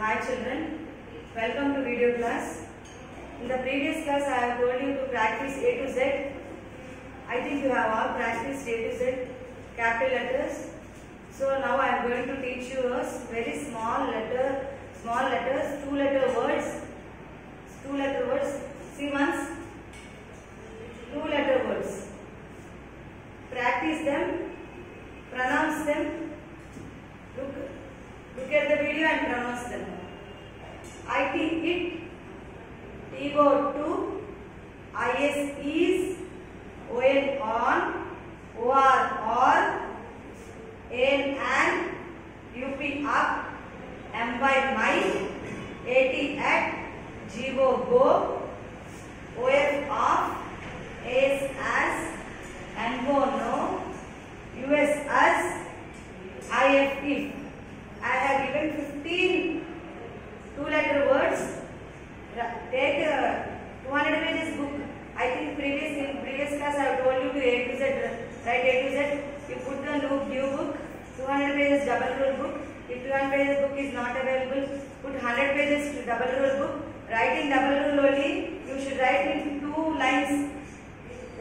Hi children, welcome to video class. In the previous class I have told you to practice A to Z. I think you have all practiced A to Z capital letters. So now I am going to teach you a very small letter, small letters, two letter words, two letter words. See once, two letter words. Practice them, pronounce them. Look the video and pronounce them. IT it, T go to, IS is, ON on, OR or, AN and, UP up, MY my, AT at, GO go, OF off, AS as, NGO no, Write A to Z. You put the new new book. 200 pages double rule book. If 200 pages book is not available, put 100 pages to double rule book. Write in double rule only. You should write in two lines.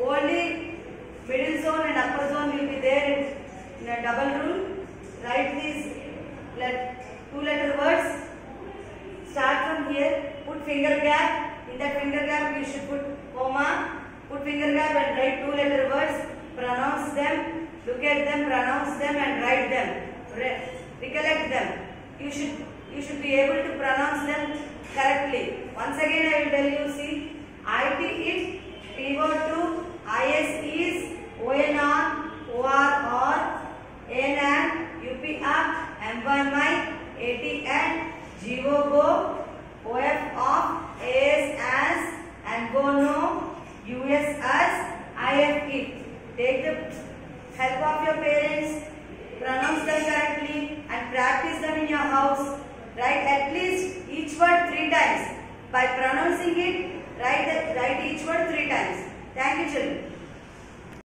Only middle zone and upper zone will be there in a double rule. Write these let, two letter words. Start from here. Put finger gap. In that finger Look at them. Pronounce them and write them. Re- recollect them. You should you should be able to pronounce them correctly. Once again, I will tell you. See, IT it, PO to, IS is, ON on, OR or, N and, UP up, MY my, AT and, GO OF off, AS as, and go no, US as, IF it. Take the help of your parents, pronounce them correctly and practice them in your house. Write at least each word three times. By pronouncing it, write, the, write each word three times. Thank you children.